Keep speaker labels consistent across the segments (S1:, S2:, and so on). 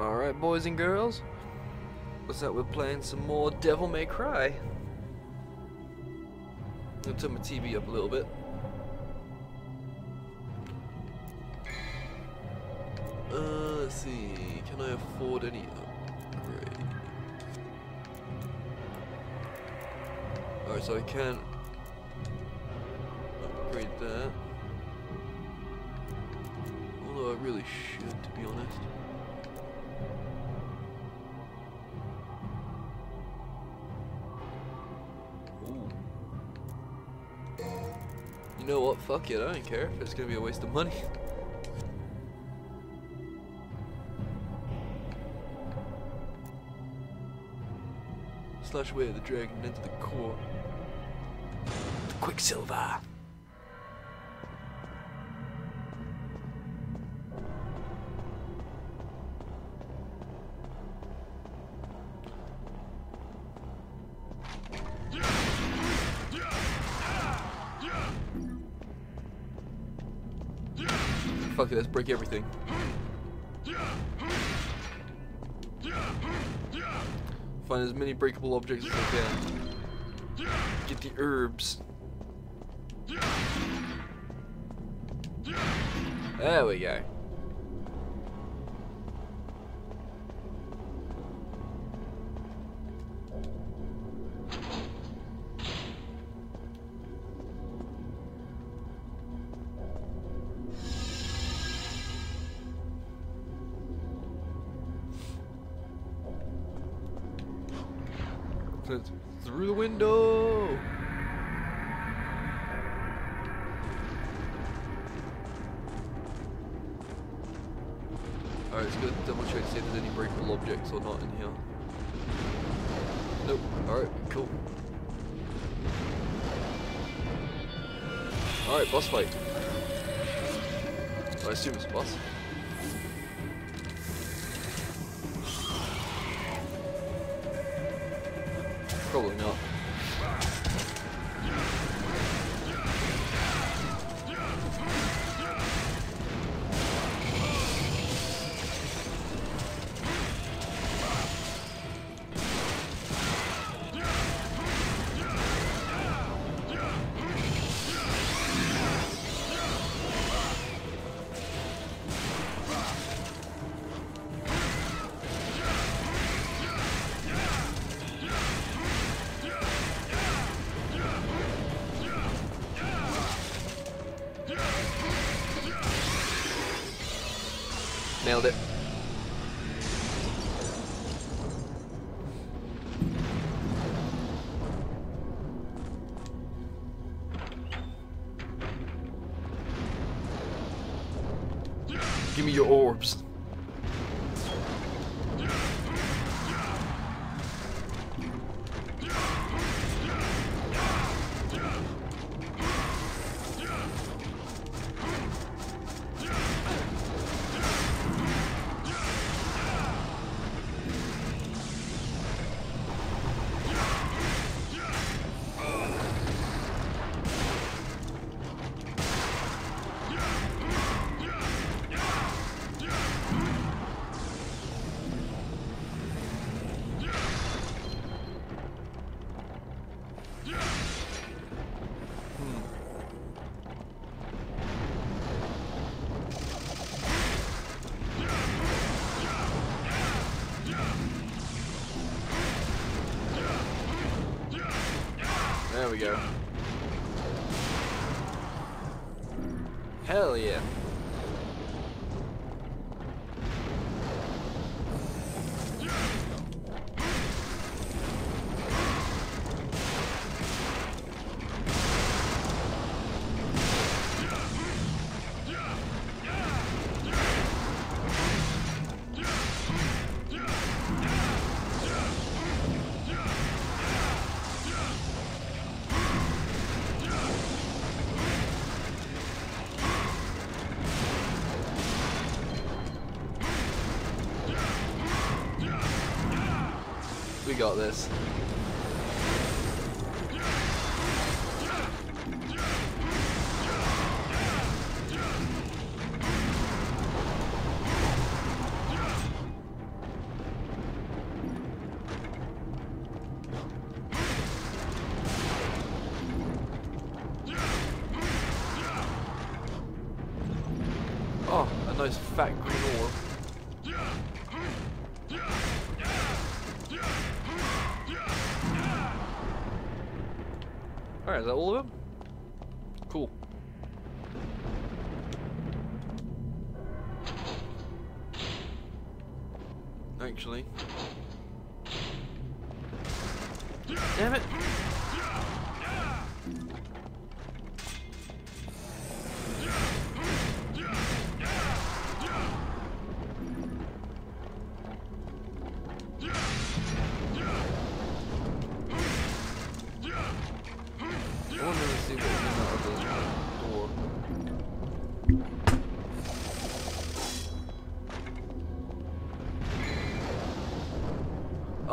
S1: Alright, boys and girls. Looks like we're playing some more Devil May Cry. Gonna turn my TV up a little bit. Uh, let's see. Can I afford any upgrade? Alright, so I can upgrade that. Although I really should, to be honest. You know what? Fuck it. I don't care if it's gonna be a waste of money. Slash away the dragon into the core. The Quicksilver. Break everything. Find as many breakable objects as I can. Get the herbs. There we go. got this. Oh, a nice fat green orb. Alright, is that all of them?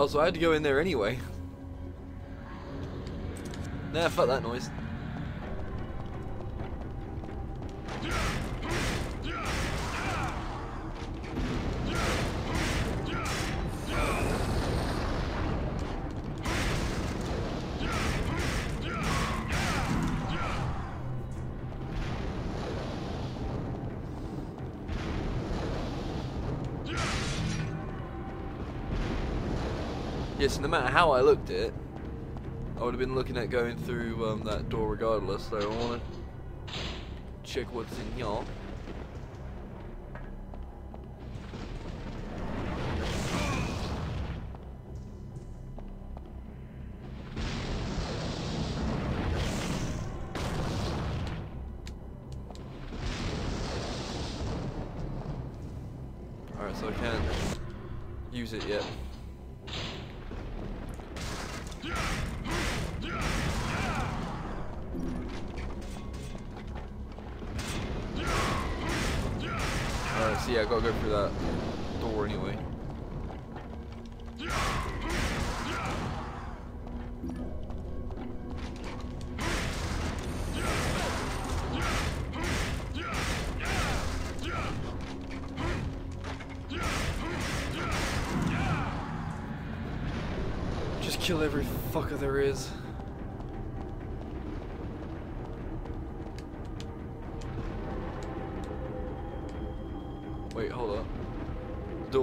S1: So I had to go in there anyway. Nah, fuck that noise. No matter how I looked it, I would have been looking at going through um, that door regardless, so I want to check what's in here.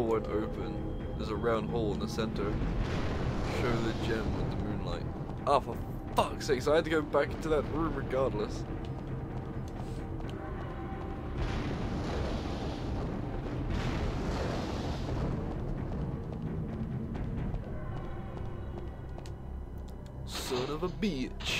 S1: Won't open. There's a round hole in the center. Show the gem with the moonlight. Ah, for fuck's sake, so I had to go back into that room regardless. Son of a bitch.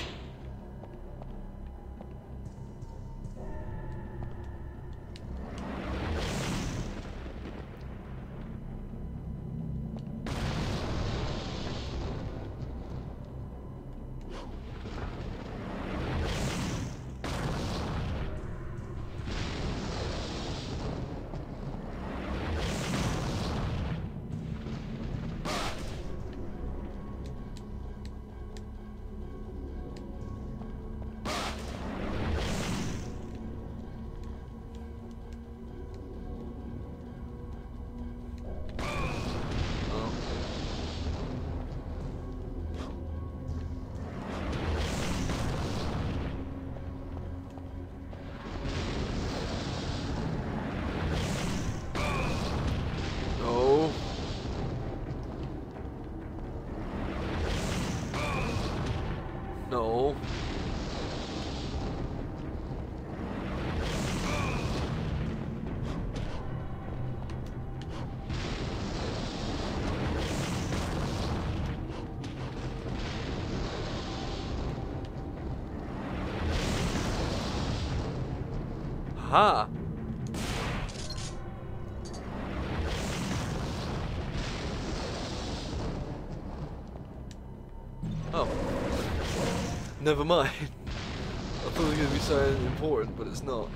S1: Never mind. I thought it was going to be something important, but it's not.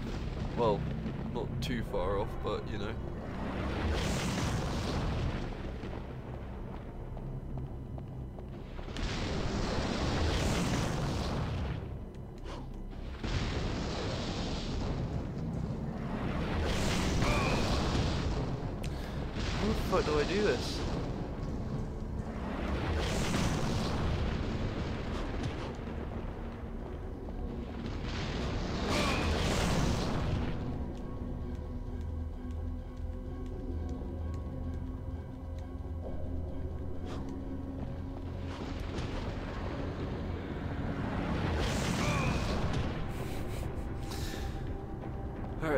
S1: Well, not too far off, but you know.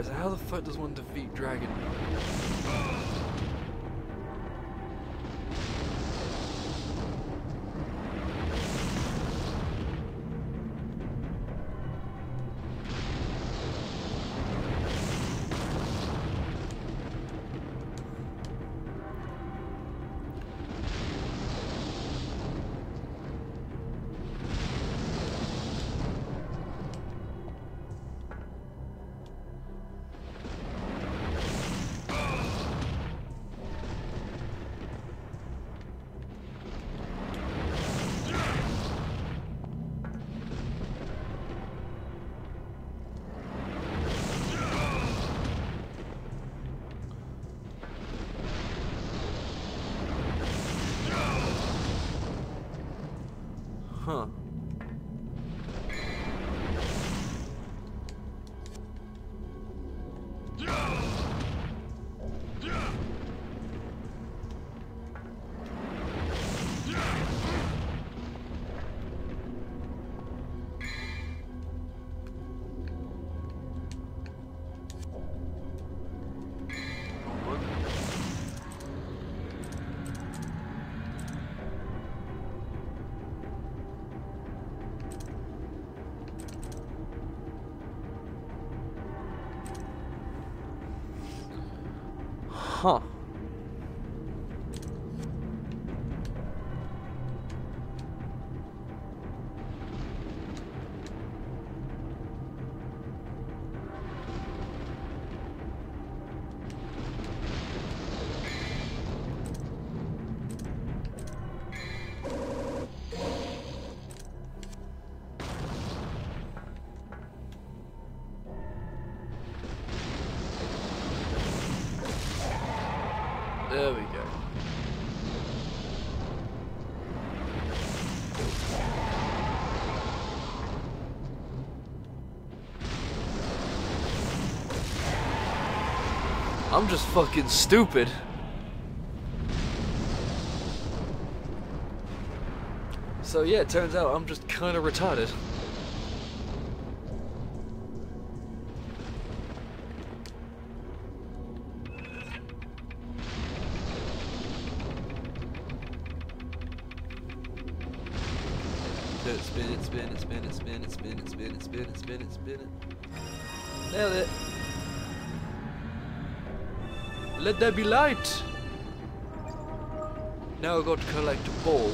S1: So how the fuck does one defeat Dragon? I'm just fucking stupid. So yeah, it turns out I'm just kind of retarded. Spin it, spin it, spin it, spin it, spin it, spin it, spin it, spin it, spin it. Nailed it. Let there be light. Now I got to collect a ball.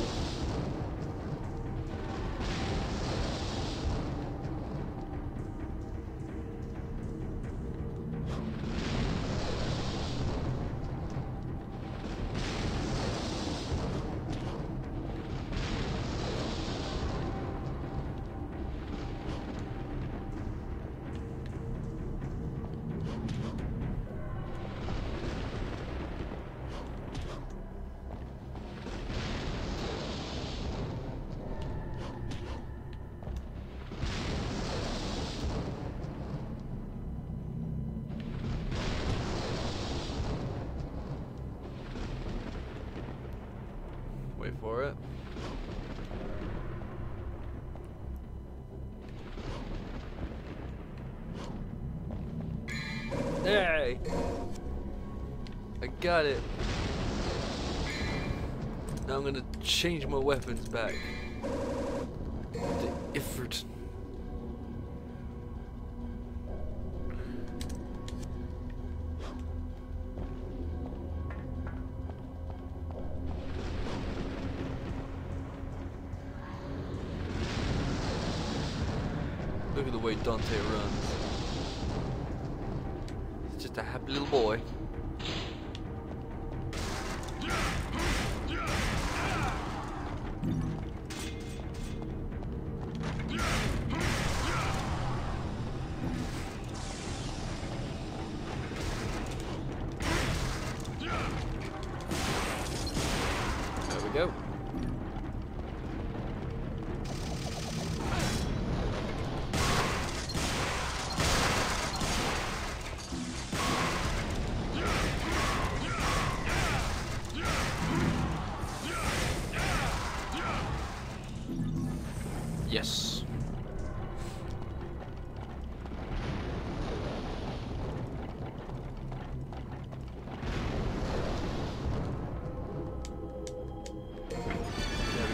S1: weapons back.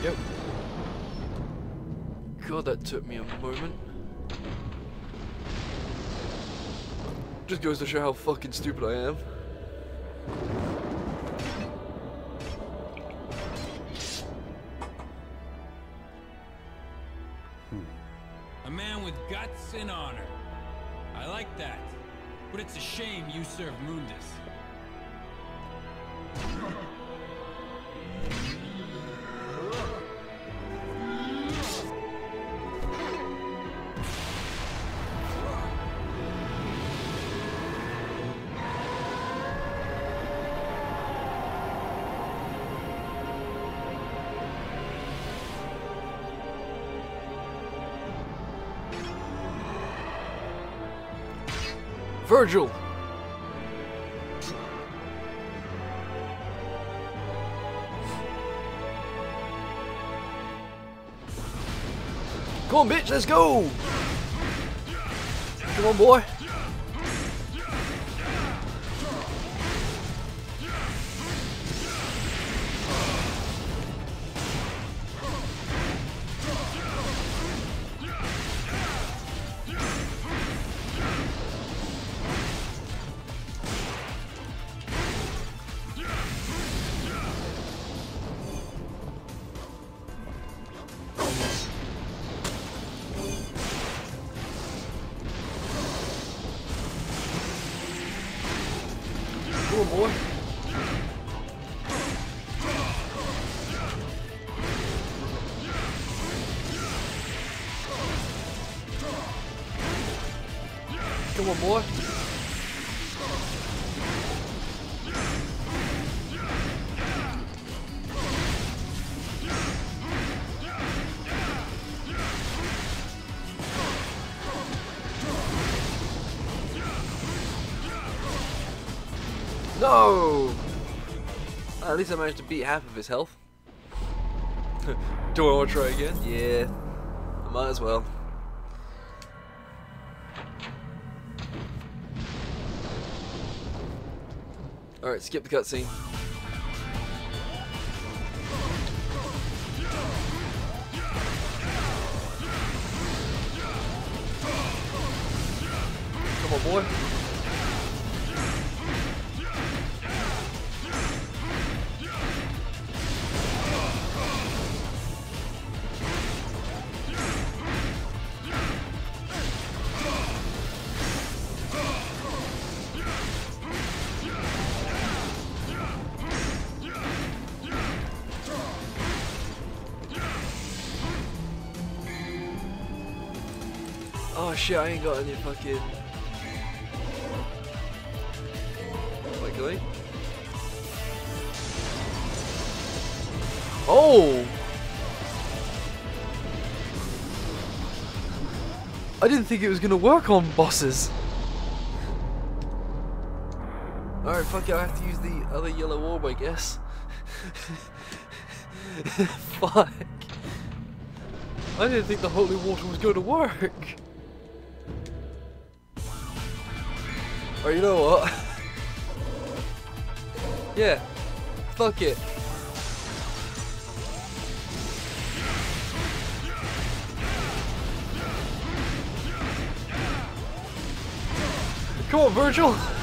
S1: Go. God, that took me a moment. Just goes to show how fucking stupid I am. Hmm.
S2: A man with guts and honor. I like that. But it's a shame you serve Mundus.
S1: Virgil! Come on, bitch, let's go! Come on, boy. Least I managed to beat half of his health. Do I want to try again? Yeah. I might as well. Alright, skip the cutscene. Come on, boy. Shit, I ain't got any fucking. Going? Oh! I didn't think it was gonna work on bosses. Alright, fuck it, I have to use the other yellow orb, I guess. fuck. I didn't think the holy water was going to work. Or you know what? yeah. Fuck it. Come on, Virgil.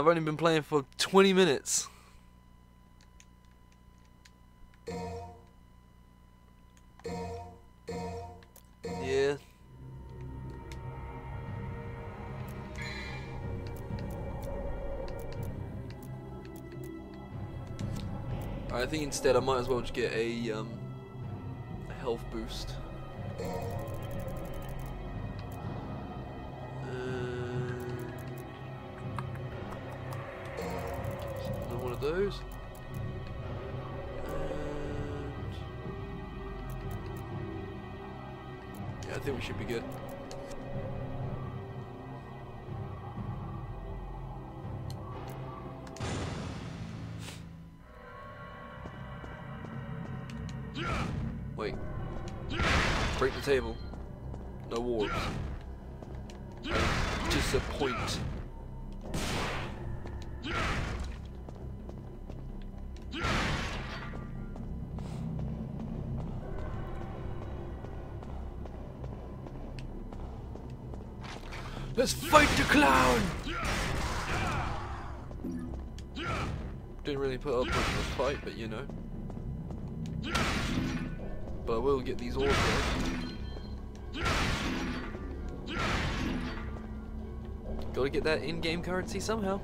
S1: I've only been playing for 20 minutes. Yeah. I think instead I might as well just get a um a health boost. I think we should be good. Wait. Break the table. No warps. Disappoint. Put up with the fight, but you know. But I will get these orbs. Gotta get that in-game currency somehow.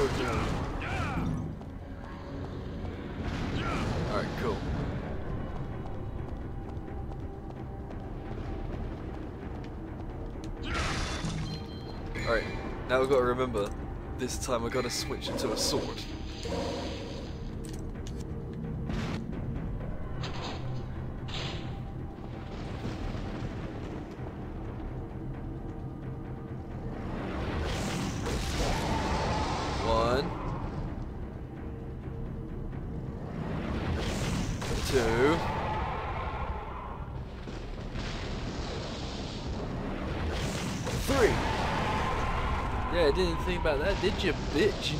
S1: Alright, cool. Alright, now we've got to remember, this time we've got to switch into a sword. about that, did you, bitch?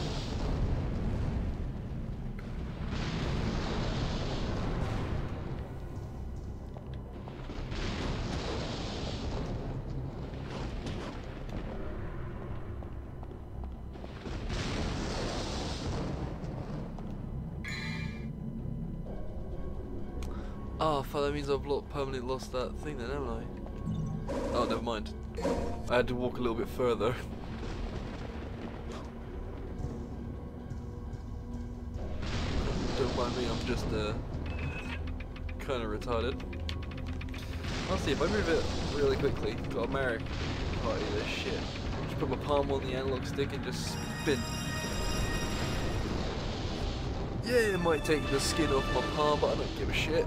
S1: Oh, fuck, that means I've permanently lost that thing then, haven't I? Oh, never mind. I had to walk a little bit further. just uh, kind of retarded. I'll see if I move it really quickly. Got a Mario Party this shit. Just put my palm on the analog stick and just spin. Yeah, it might take the skin off my palm, but I don't give a shit.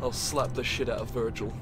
S1: I'll slap the shit out of Virgil.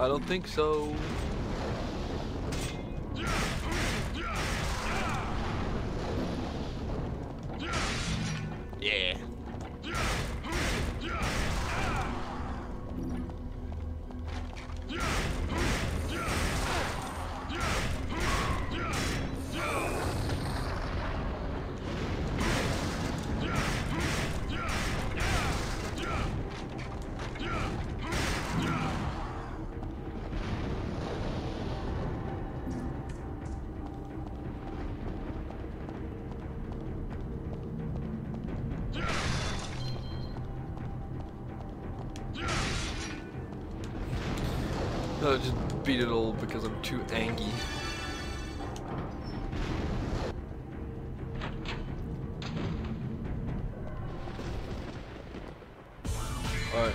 S1: I don't think so. Too angry. Alright.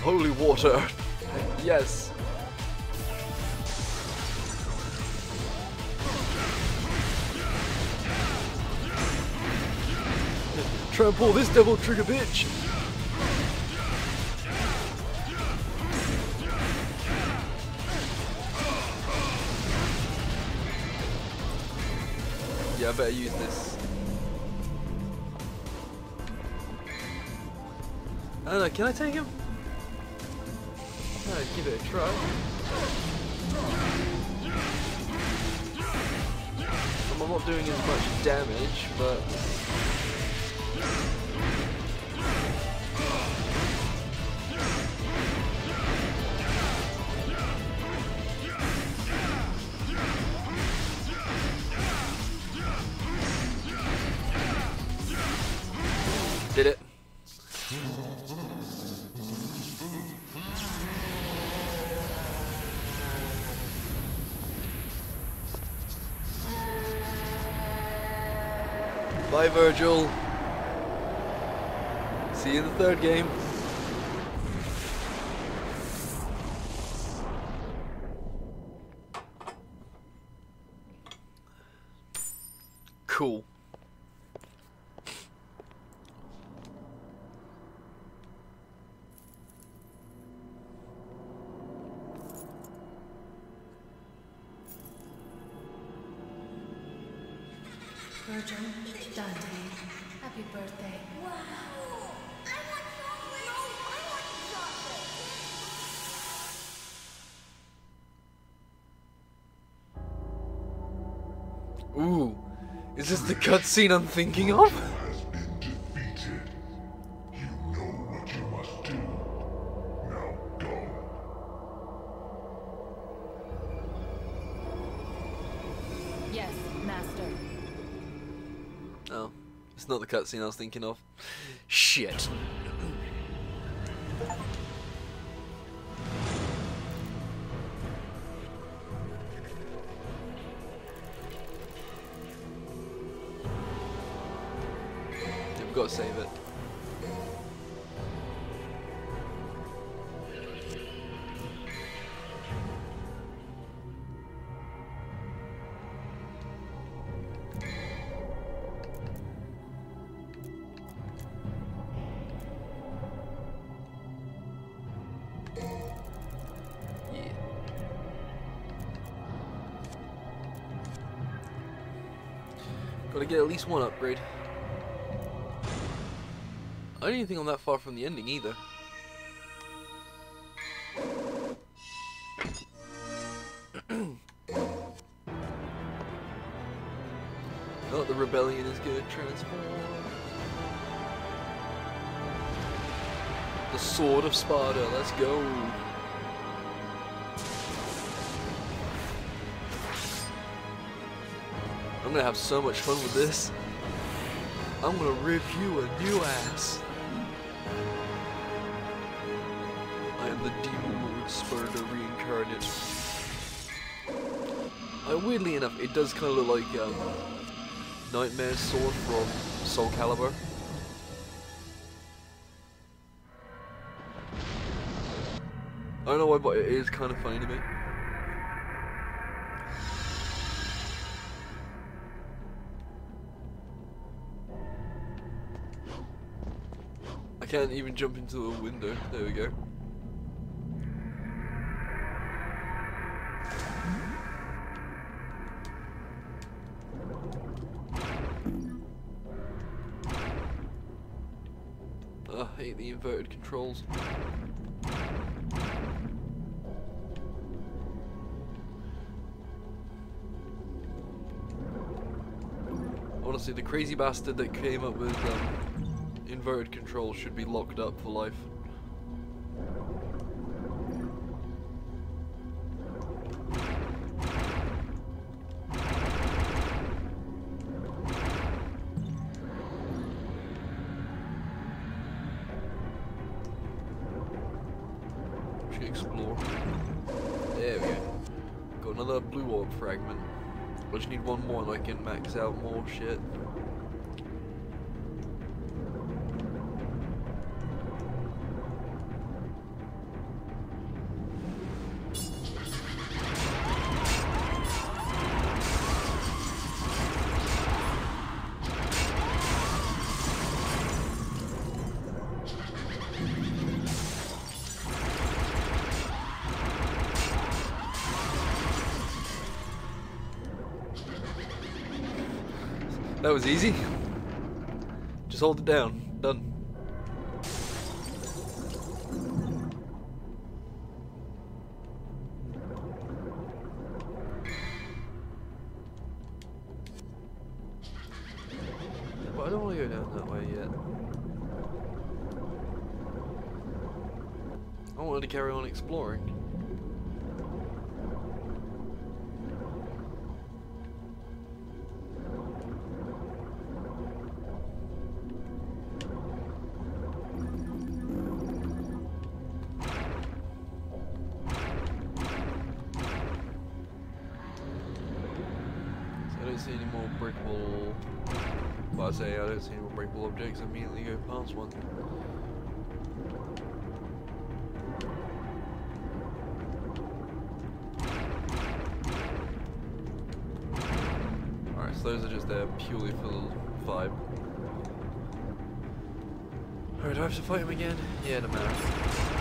S1: Holy water! yes! Pull this devil trigger, bitch! Yeah, I better use this. I don't know, can I take him? Alright, give it a try. I'm not doing as much damage, but... Virgil. See you in the third game. Is the cutscene I'm thinking of?
S3: has been defeated. You know what you must do. Now go.
S4: Yes, Master.
S1: Oh, it's not the cutscene I was thinking of. Shit. Get one upgrade. I didn't think I'm that far from the ending either. oh, the rebellion is gonna transform. The sword of Sparda, let's go. I'm gonna have so much fun with this. I'm gonna rip you a new ass. I am the demon lord Sparda reincarnate. Uh, weirdly enough, it does kind of look like um, Nightmare's sword from Soul Calibur. I don't know why, but it is kind of funny to me. Can't even jump into a window. There we go. Ugh, I hate the inverted controls. Honestly, the crazy bastard that came up with um, inverted controls should be locked up for life. Explore. There we go. Got another blue orb fragment. I just need one more and I can max out more shit. Was easy. Just hold it down. Done. But I don't want to go down that way yet. I wanted to carry on exploring. Objects. Immediately go past one. Alright, so those are just there purely for the vibe. Alright, do I have to fight him again? Yeah, no matter.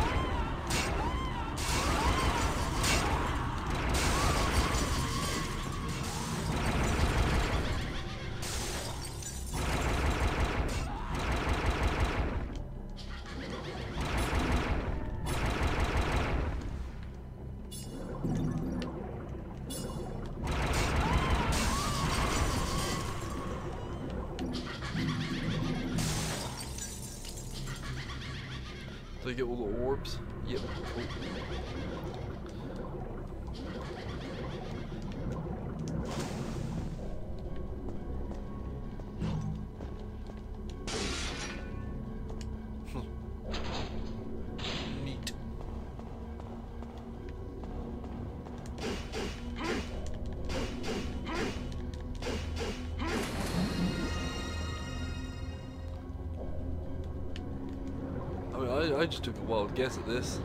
S1: Guess at this.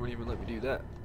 S1: Wouldn't even let me do that.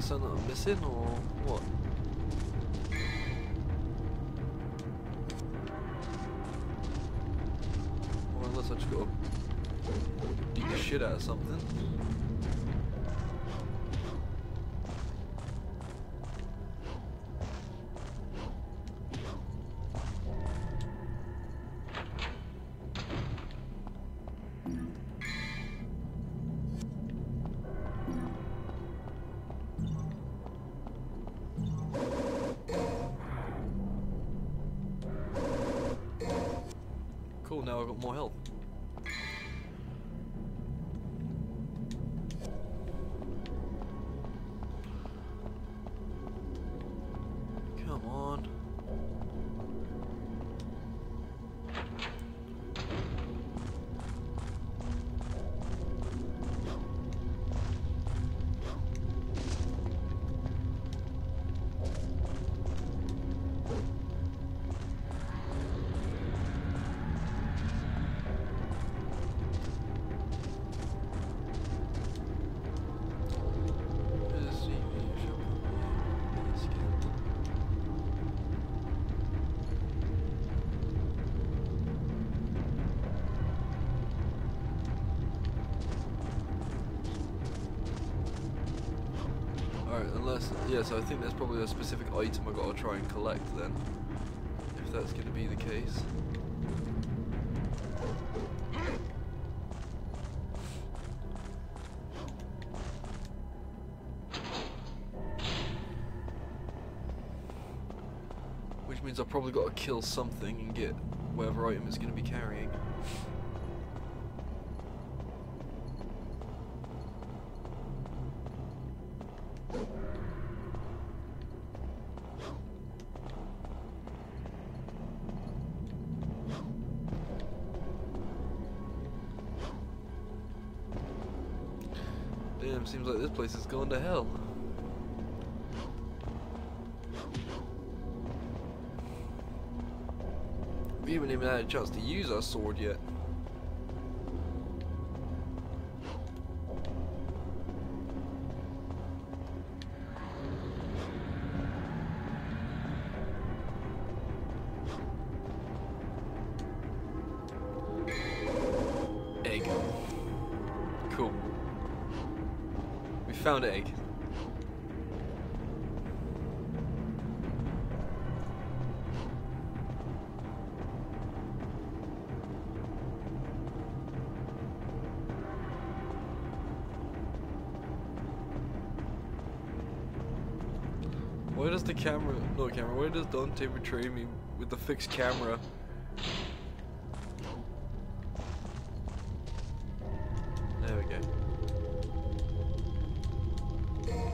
S1: I'll say, is there Cool, now I've Unless, yeah, so I think there's probably a specific item I've got to try and collect then. If that's going to be the case. Which means I've probably got to kill something and get whatever item it's going to be carrying. Place is going to hell. We haven't even had a chance to use our sword yet. Why does Dante betray me with the fixed camera? There we go.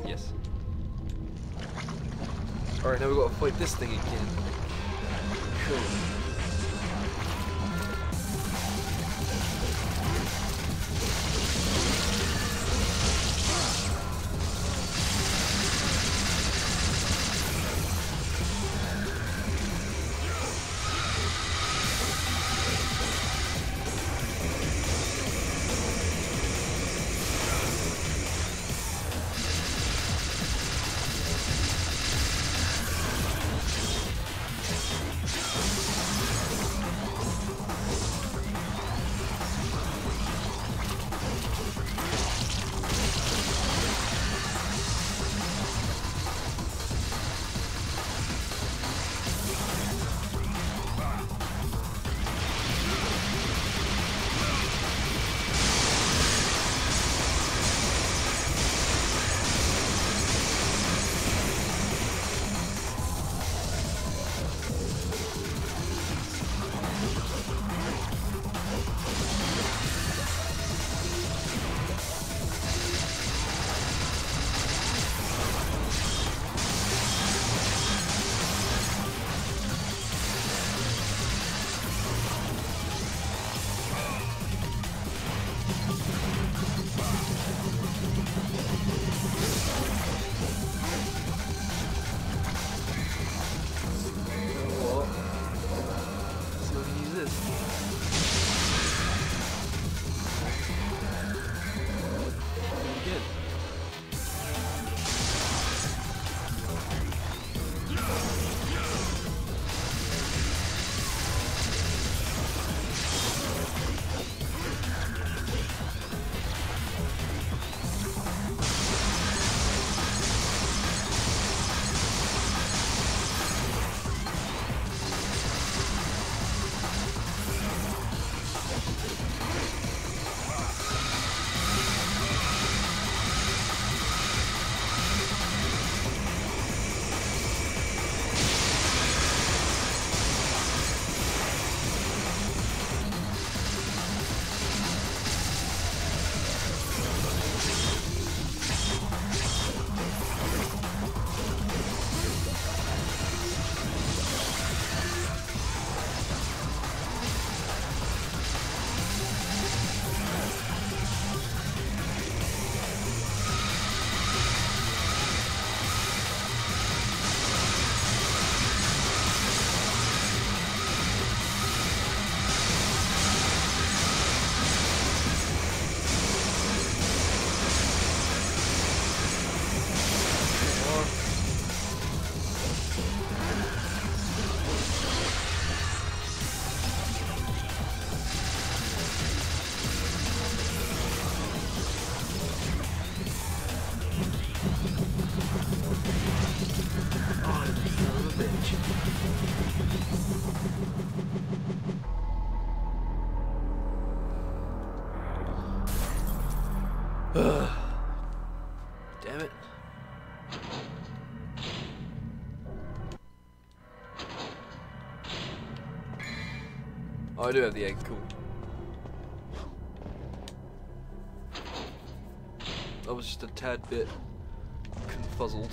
S1: Yes. Alright, now we've got to fight this thing again. Cool. Oh, I do have the egg, cool. That was just a tad bit confuzzled.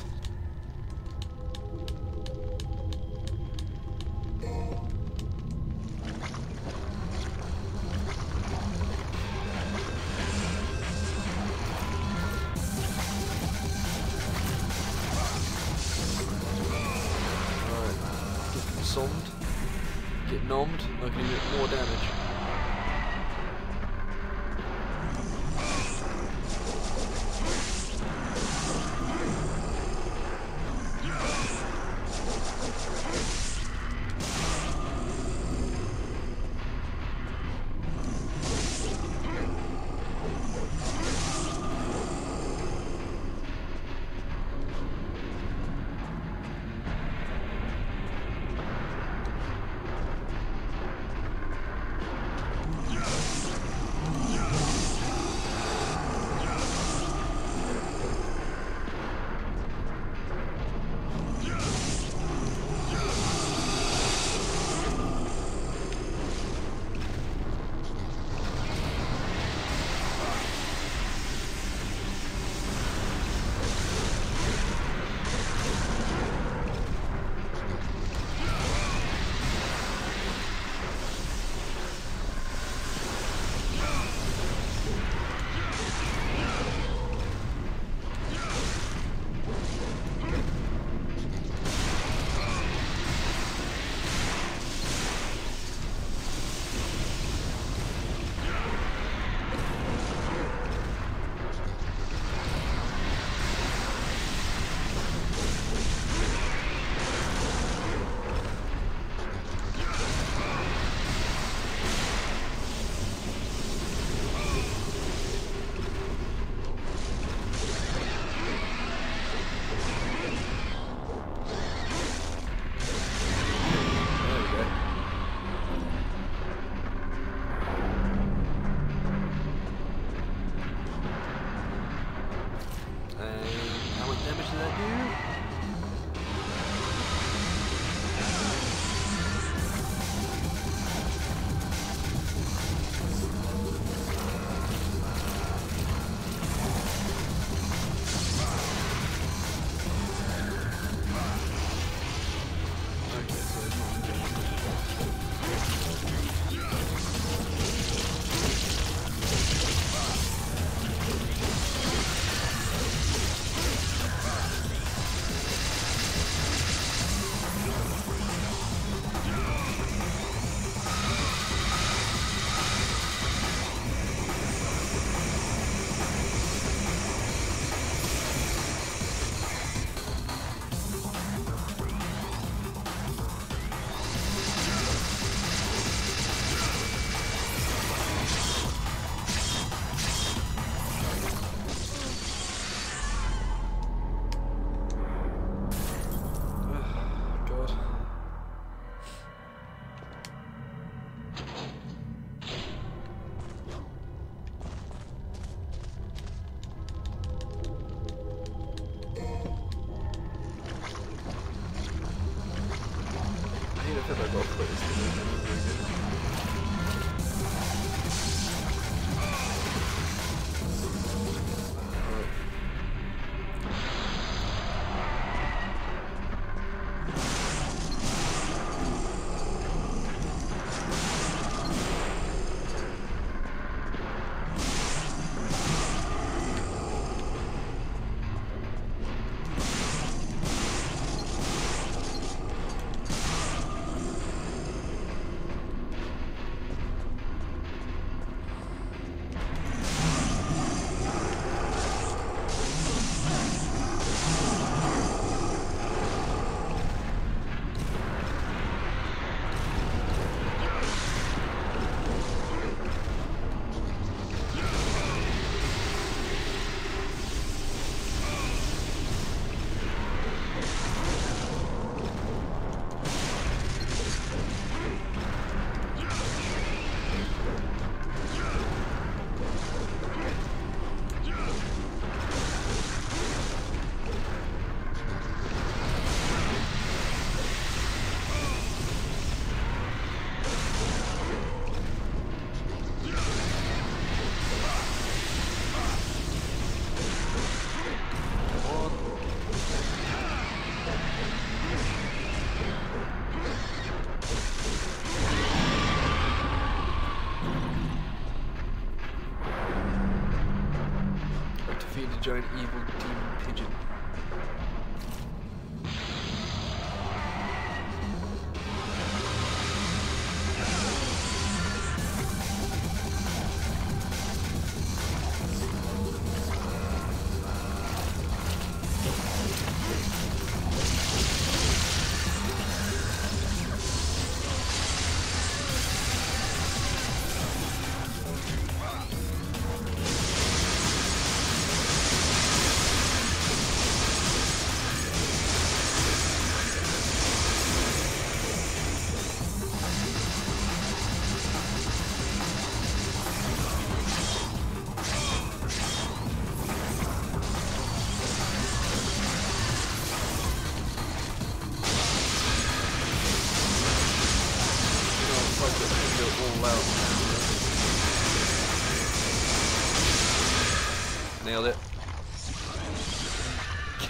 S1: Giant evil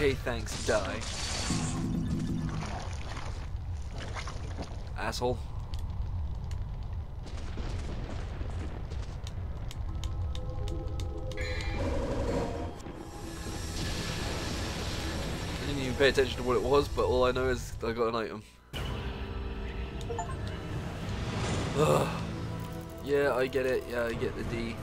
S1: Okay, thanks, die. Asshole. I didn't even pay attention to what it was, but all I know is I got an item. Ugh. Yeah, I get it. Yeah, I get the D.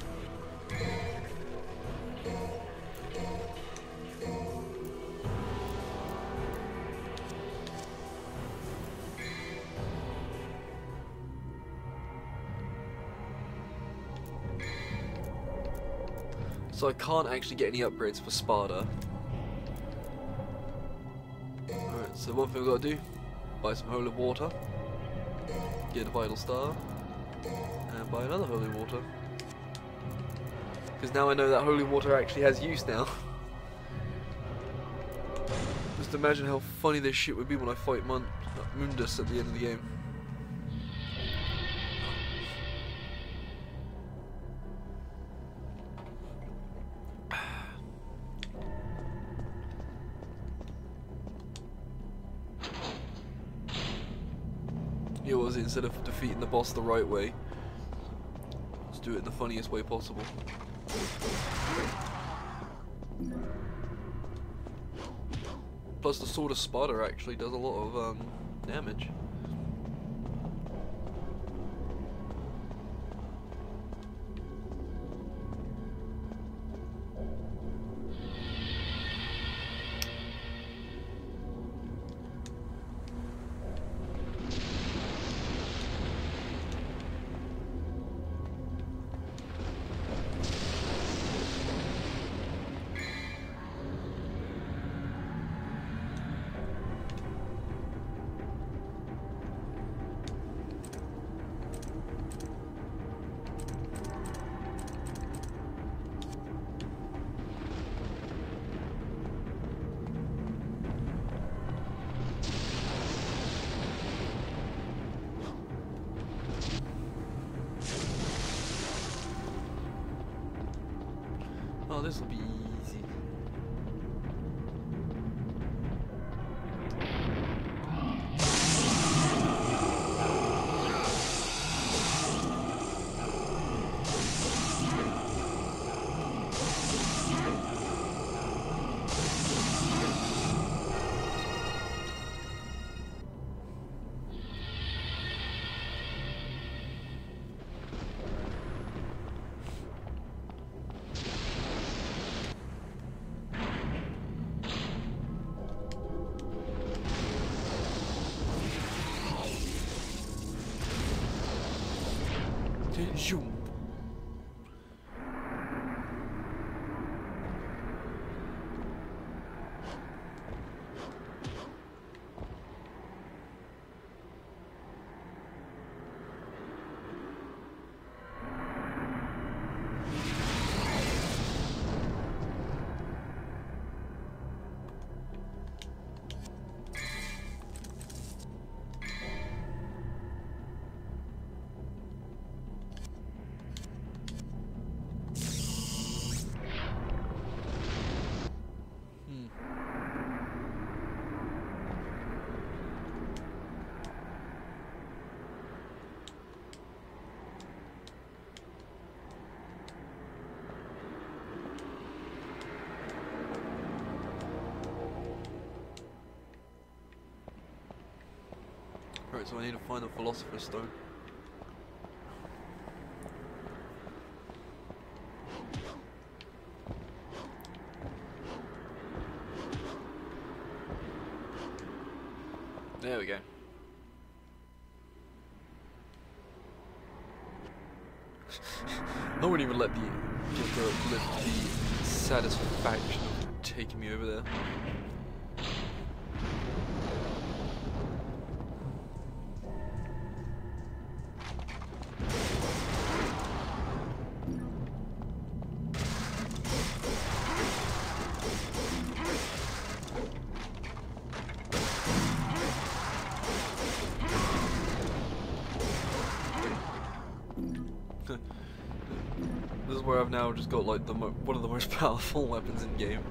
S1: So I can't actually get any upgrades for Sparda. Alright, so one thing we've got to do, buy some holy water, get a vital star, and buy another holy water. Because now I know that holy water actually has use now. Just imagine how funny this shit would be when I fight Mun Mundus at the end of the game. Instead of defeating the boss the right way, let's do it in the funniest way possible. Plus, the sword of Sparda actually does a lot of um, damage. So I need to find the Philosopher's Stone. There we go. I wouldn't even let the give the lift the satisfaction of taking me over there. Where I've now just got like the one of the most powerful weapons in game.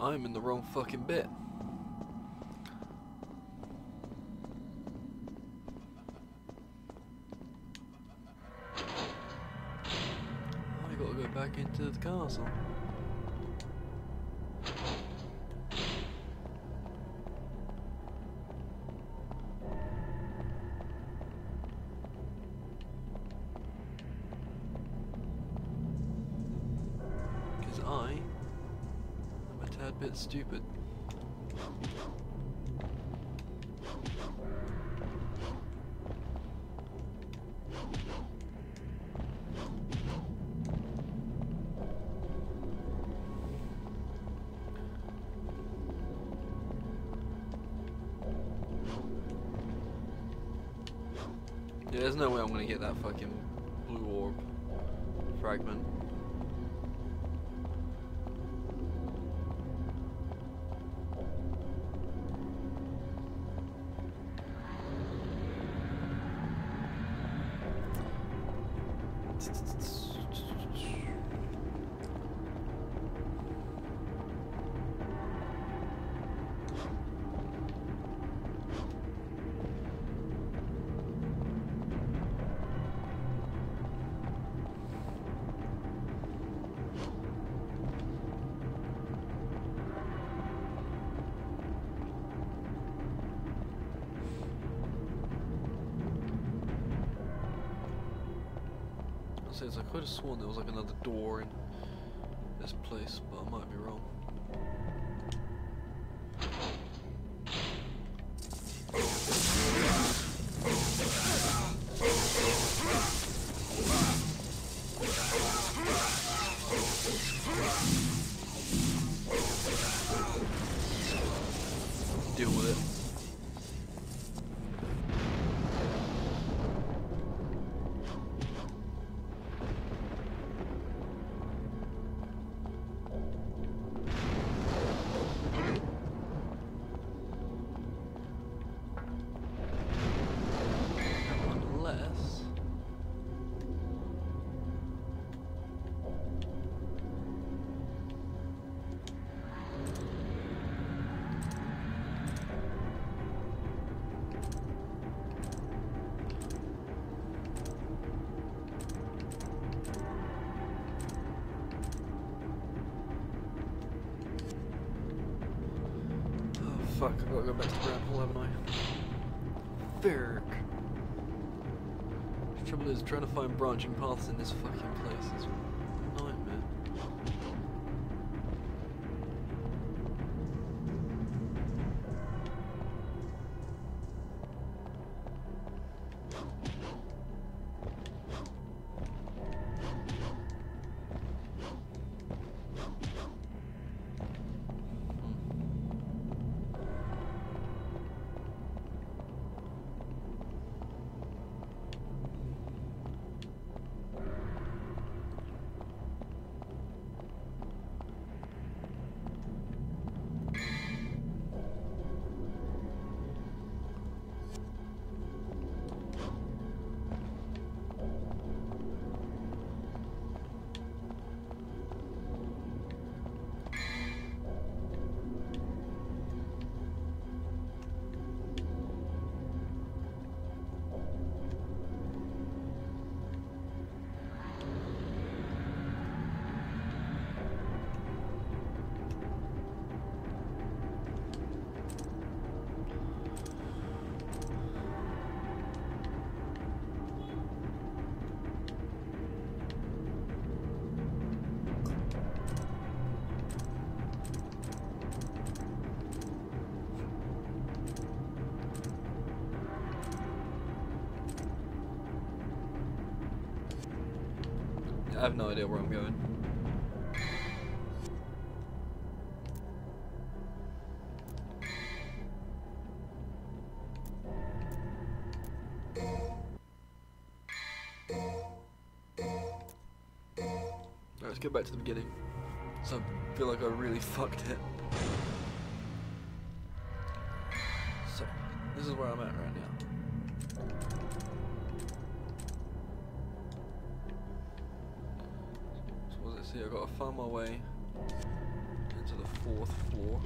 S1: I'm in the wrong fucking bit. I gotta go back into the castle. Bit stupid. Yeah, there's no way I'm gonna get that fucking I could have sworn there was like another door in this place, but I might be I've got to go back to the hole, haven't I? Ferg. The trouble is, trying to find branching paths in this fucking place is have no idea where I'm going. Alright, let's get back to the beginning. So I feel like I really fucked it. Got to find my way into the fourth floor.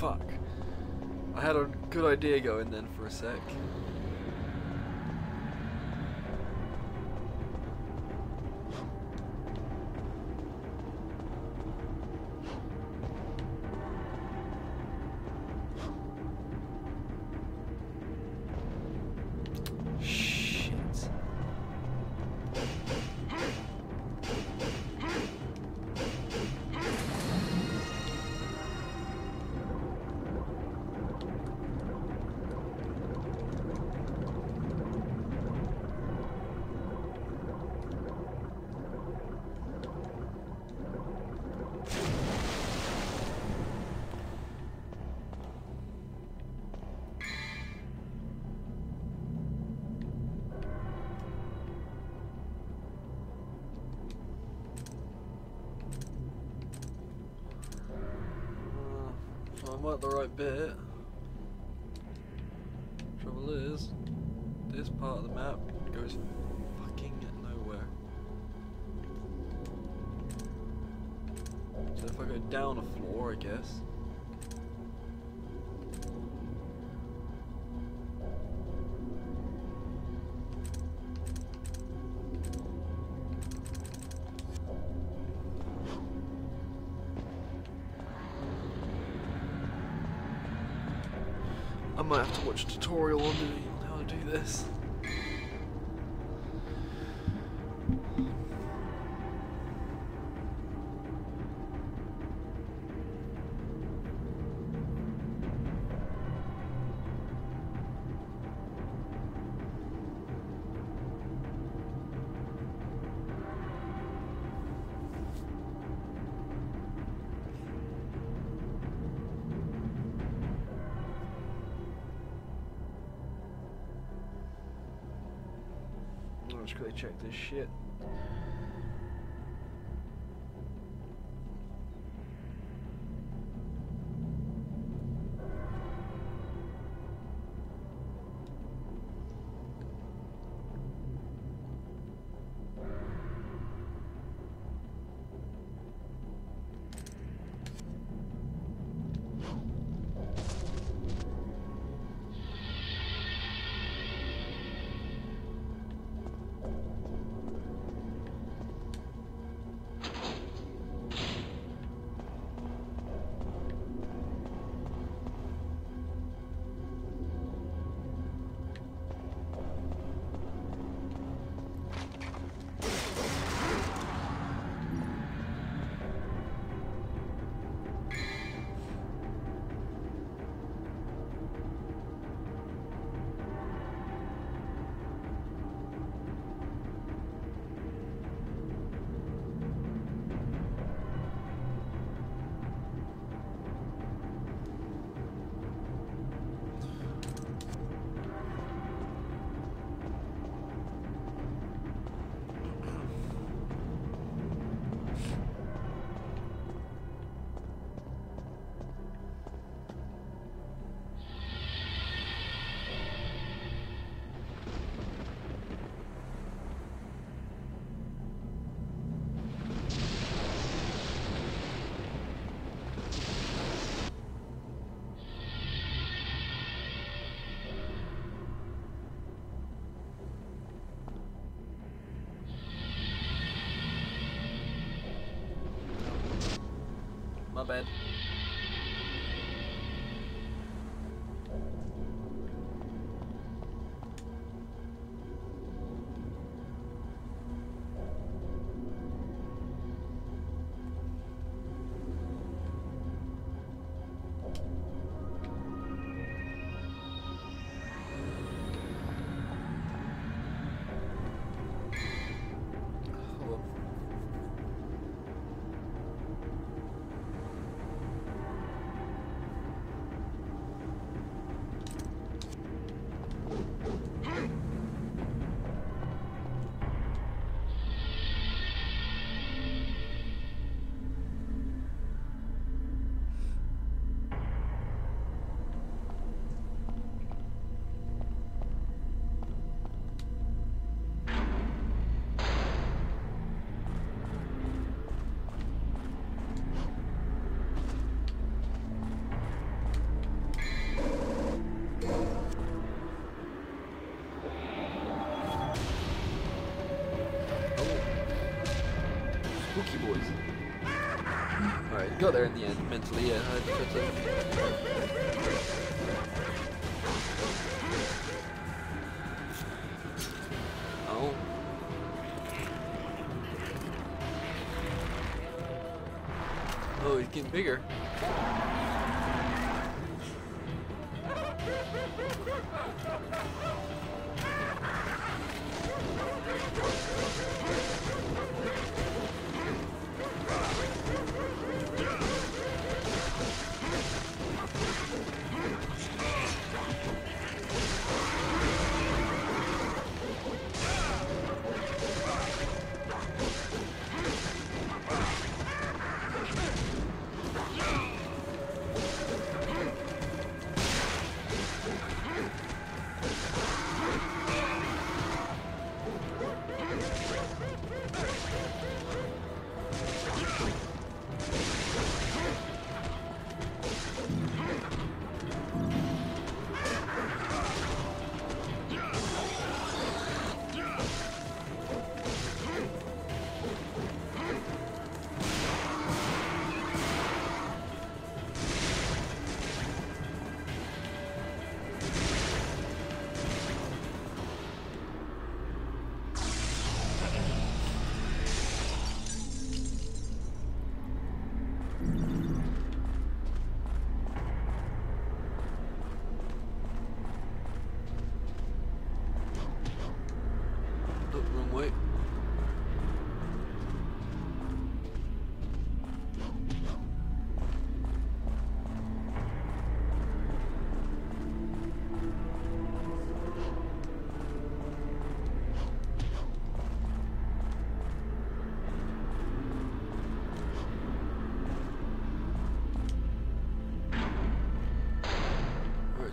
S1: Fuck. I had a good idea going then for a sec. I'm at the right bit. Trouble is, this part of the map goes fucking nowhere. So if I go down a floor, I guess. Tutorial on how to do this. I'm check this shit. My got there in the end, mentally, yeah. I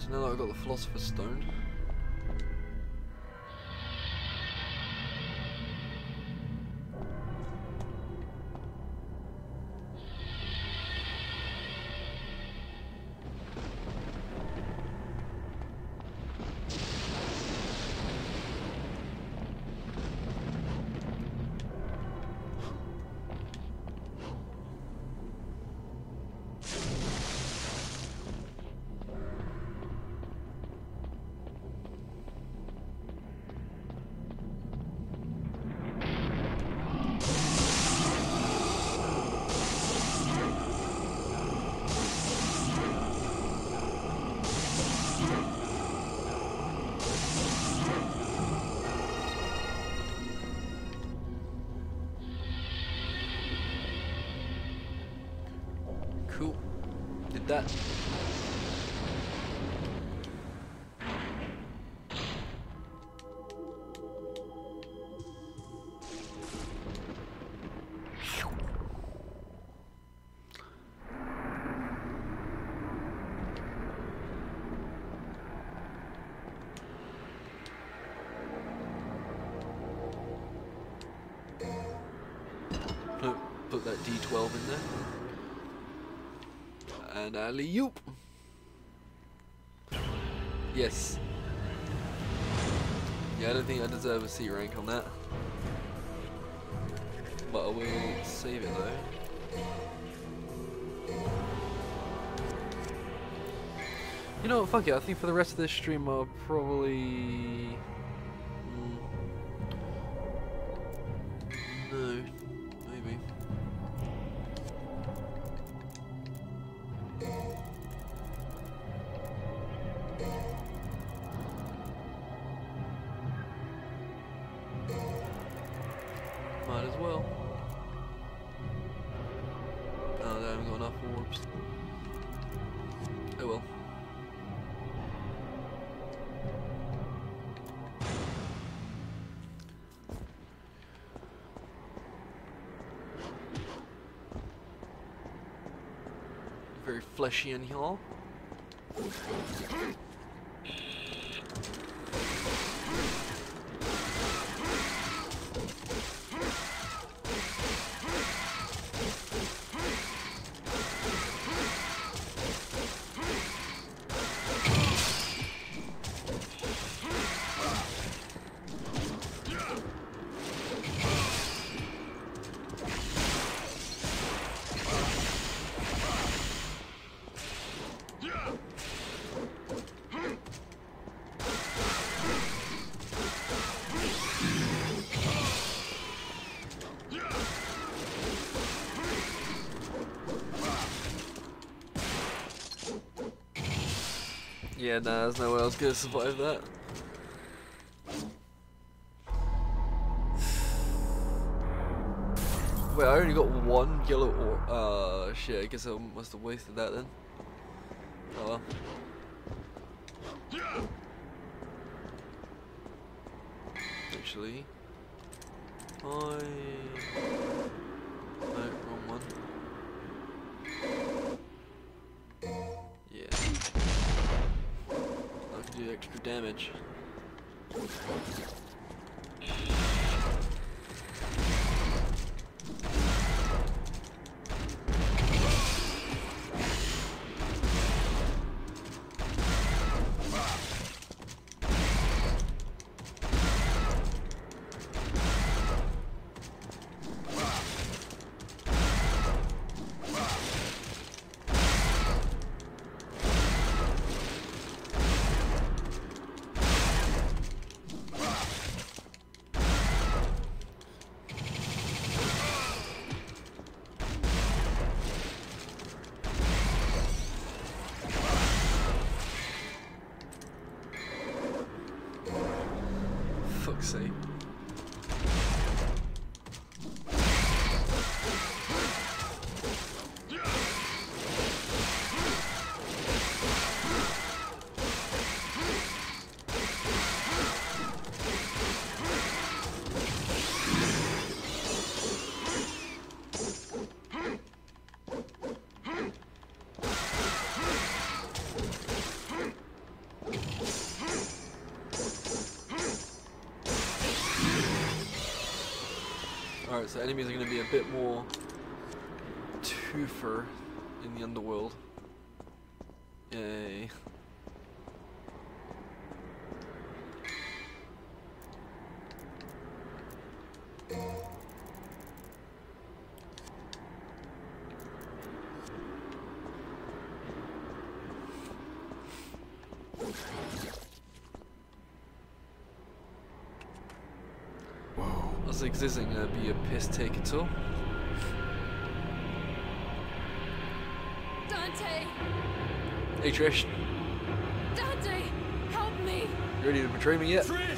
S1: Now that I've got the Philosopher's Stone. That. Put, that D12 in there. And alley oop. Yes. Yeah, I don't think I deserve a C rank on that. But I will save it though. You know what, fuck it, I think for the rest of this stream I'll probably... In here. Yeah, nah, there's no way I was gonna survive that. Wait, I only got one yellow uh shit, I guess I must have wasted that then. So enemies are going to be a bit more tougher in the underworld. I this isn't gonna be a piss take at all.
S4: Dante!
S1: Hey Trish,
S4: Dante! Help me!
S1: you ready to betray me yet?
S2: Trish!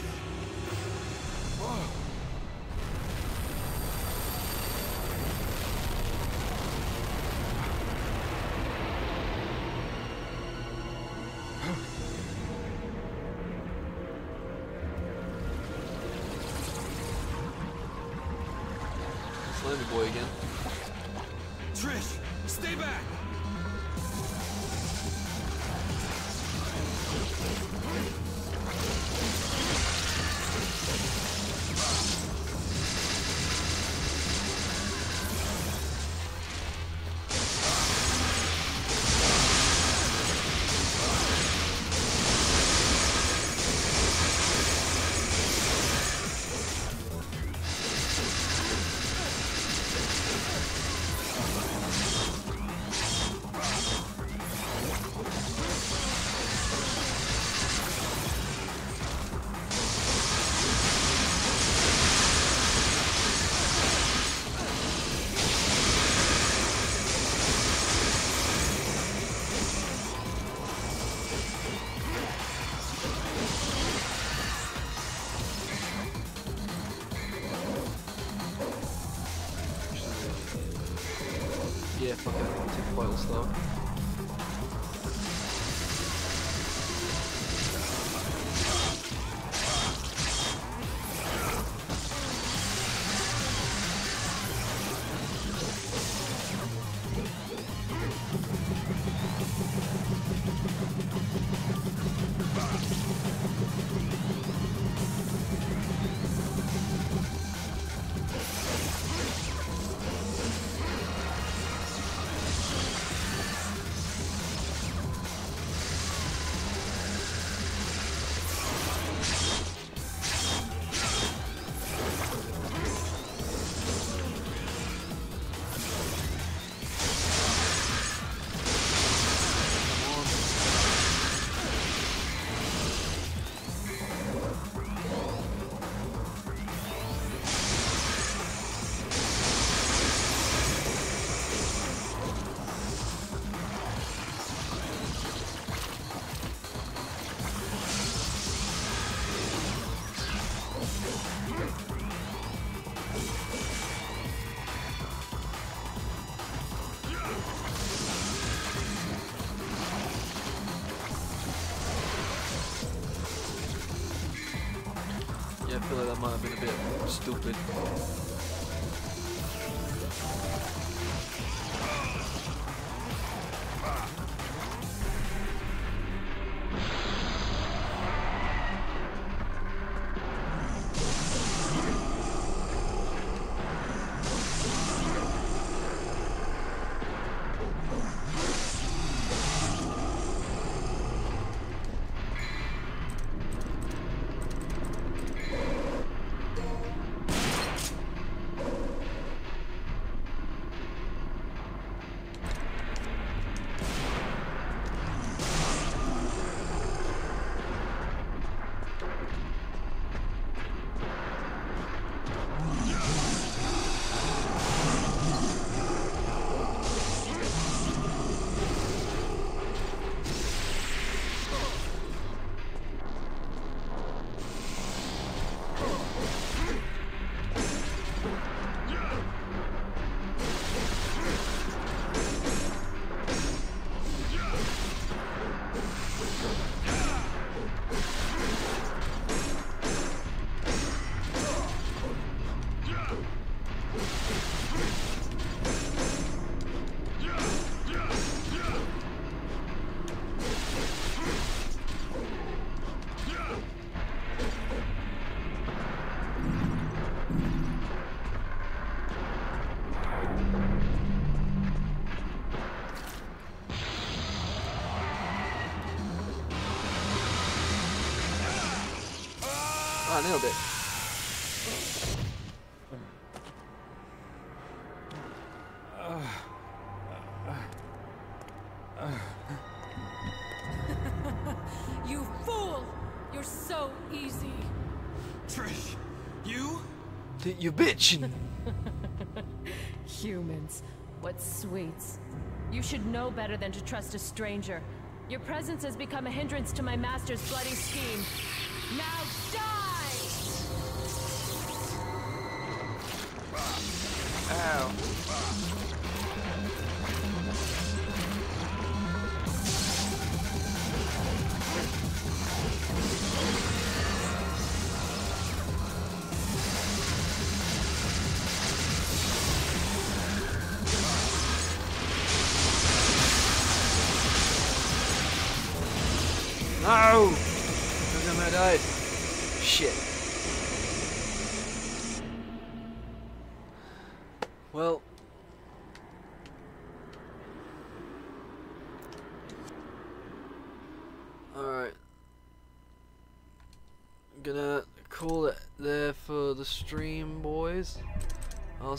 S1: I'll stupid. Nailed it.
S4: You fool! You're so easy.
S2: Trish, you?
S1: D- You bitch!
S5: Humans. What sweets. You should know better than to trust a stranger. Your presence has become a hindrance to my master's bloody scheme. Now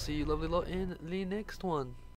S1: I'll see you lovely lot in the next one.